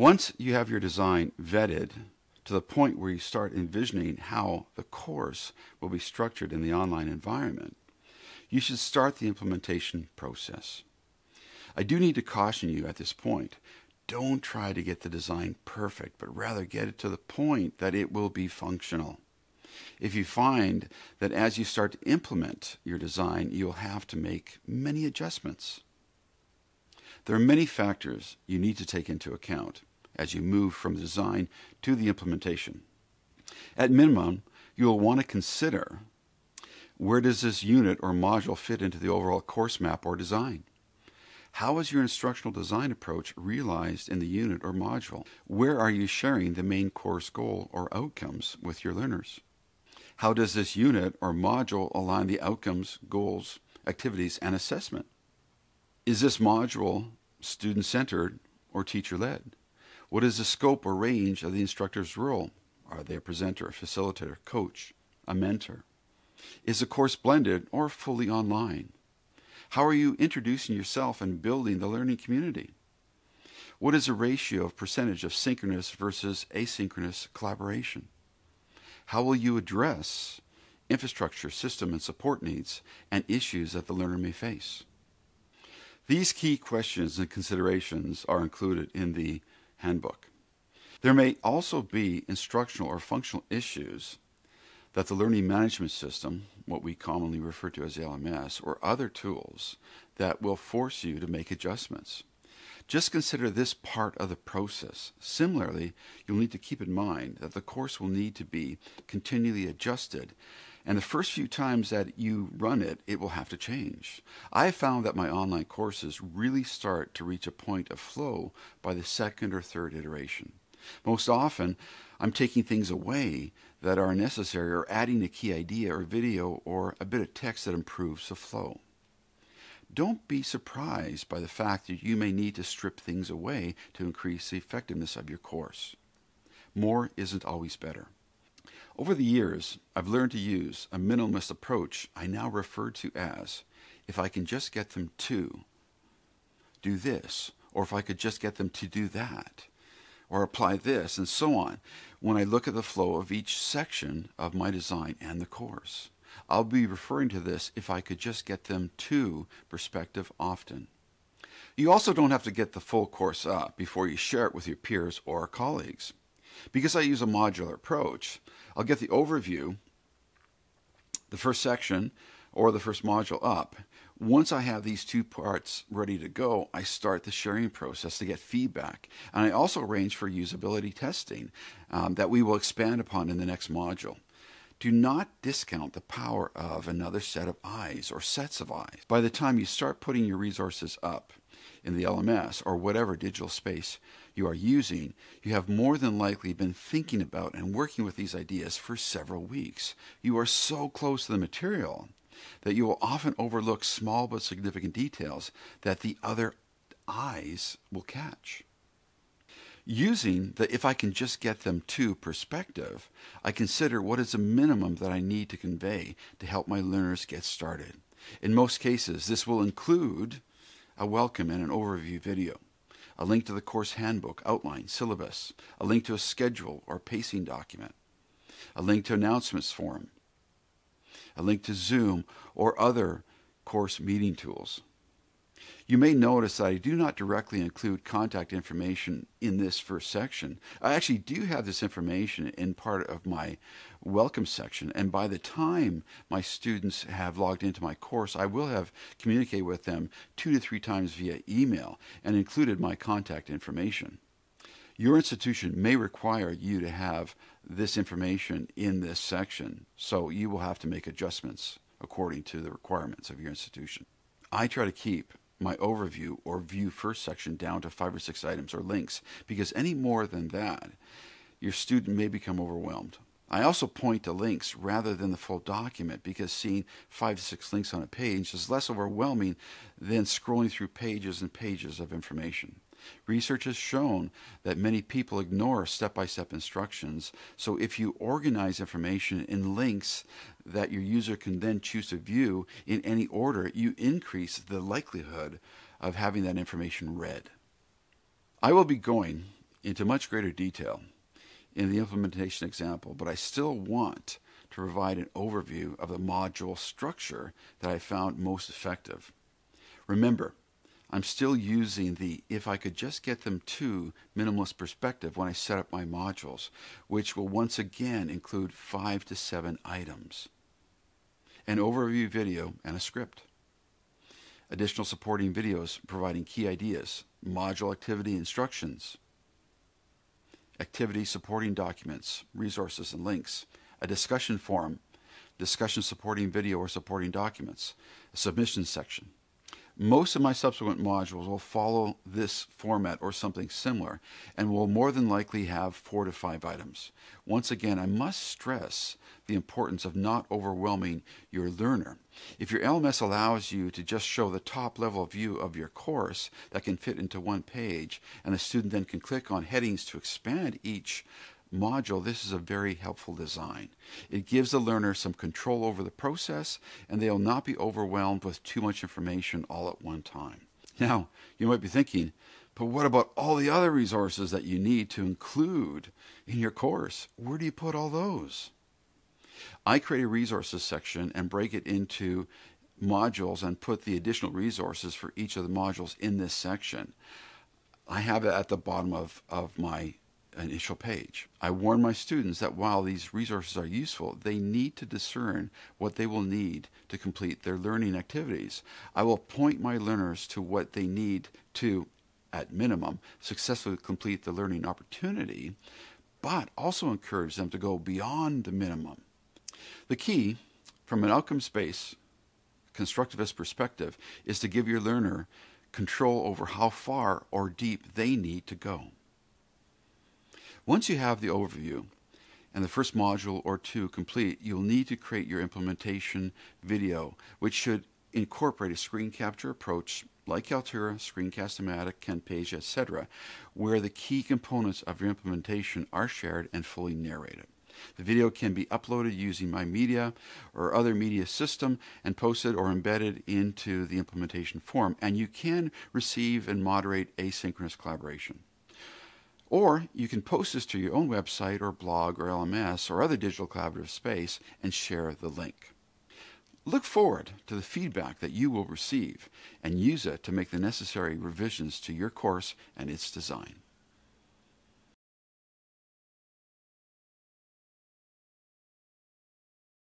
Once you have your design vetted to the point where you start envisioning how the course will be structured in the online environment, you should start the implementation process. I do need to caution you at this point. Don't try to get the design perfect, but rather get it to the point that it will be functional. If you find that as you start to implement your design, you'll have to make many adjustments. There are many factors you need to take into account as you move from design to the implementation. At minimum, you will want to consider where does this unit or module fit into the overall course map or design? How is your instructional design approach realized in the unit or module? Where are you sharing the main course goal or outcomes with your learners? How does this unit or module align the outcomes, goals, activities, and assessment? Is this module student centered or teacher led? What is the scope or range of the instructor's role? Are they a presenter, a facilitator, coach, a mentor? Is the course blended or fully online? How are you introducing yourself and building the learning community? What is the ratio of percentage of synchronous versus asynchronous collaboration? How will you address infrastructure, system, and support needs and issues that the learner may face? These key questions and considerations are included in the handbook. There may also be instructional or functional issues that the learning management system, what we commonly refer to as LMS, or other tools that will force you to make adjustments. Just consider this part of the process. Similarly, you'll need to keep in mind that the course will need to be continually adjusted, and the first few times that you run it, it will have to change. I found that my online courses really start to reach a point of flow by the second or third iteration. Most often, I'm taking things away that are necessary or adding a key idea or video or a bit of text that improves the flow. Don't be surprised by the fact that you may need to strip things away to increase the effectiveness of your course. More isn't always better. Over the years, I've learned to use a minimalist approach I now refer to as if I can just get them to do this, or if I could just get them to do that, or apply this, and so on, when I look at the flow of each section of my design and the course. I'll be referring to this if I could just get them to perspective often. You also don't have to get the full course up before you share it with your peers or colleagues. Because I use a modular approach, I'll get the overview, the first section, or the first module up. Once I have these two parts ready to go, I start the sharing process to get feedback. And I also arrange for usability testing um, that we will expand upon in the next module. Do not discount the power of another set of eyes or sets of eyes. By the time you start putting your resources up in the LMS or whatever digital space you are using, you have more than likely been thinking about and working with these ideas for several weeks. You are so close to the material that you will often overlook small but significant details that the other eyes will catch. Using the if I can just get them to perspective, I consider what is the minimum that I need to convey to help my learners get started. In most cases, this will include a welcome and an overview video, a link to the course handbook, outline, syllabus, a link to a schedule or pacing document, a link to announcements form, a link to Zoom or other course meeting tools. You may notice that I do not directly include contact information in this first section. I actually do have this information in part of my welcome section, and by the time my students have logged into my course, I will have communicated with them two to three times via email and included my contact information. Your institution may require you to have this information in this section, so you will have to make adjustments according to the requirements of your institution. I try to keep my overview or view first section down to five or six items or links because any more than that, your student may become overwhelmed. I also point to links rather than the full document because seeing five to six links on a page is less overwhelming than scrolling through pages and pages of information. Research has shown that many people ignore step by step instructions, so if you organize information in links that your user can then choose to view in any order, you increase the likelihood of having that information read. I will be going into much greater detail in the implementation example, but I still want to provide an overview of the module structure that I found most effective. Remember, I'm still using the if I could just get them to minimalist perspective when I set up my modules, which will once again include five to seven items, an overview video, and a script. Additional supporting videos providing key ideas, module activity instructions, activity supporting documents, resources, and links, a discussion forum, discussion supporting video or supporting documents, a submission section, most of my subsequent modules will follow this format or something similar and will more than likely have four to five items. Once again, I must stress the importance of not overwhelming your learner. If your LMS allows you to just show the top level view of your course that can fit into one page, and the student then can click on headings to expand each module, this is a very helpful design. It gives the learner some control over the process and they'll not be overwhelmed with too much information all at one time. Now, you might be thinking, but what about all the other resources that you need to include in your course? Where do you put all those? I create a resources section and break it into modules and put the additional resources for each of the modules in this section. I have it at the bottom of, of my initial page. I warn my students that while these resources are useful, they need to discern what they will need to complete their learning activities. I will point my learners to what they need to, at minimum, successfully complete the learning opportunity, but also encourage them to go beyond the minimum. The key, from an outcomes-based constructivist perspective, is to give your learner control over how far or deep they need to go. Once you have the overview and the first module or two complete, you'll need to create your implementation video, which should incorporate a screen capture approach like Kaltura, Screencast-O-Matic, Kenpage, etc., where the key components of your implementation are shared and fully narrated. The video can be uploaded using my media or other media system and posted or embedded into the implementation form, and you can receive and moderate asynchronous collaboration. Or you can post this to your own website or blog or LMS or other digital collaborative space and share the link. Look forward to the feedback that you will receive and use it to make the necessary revisions to your course and its design.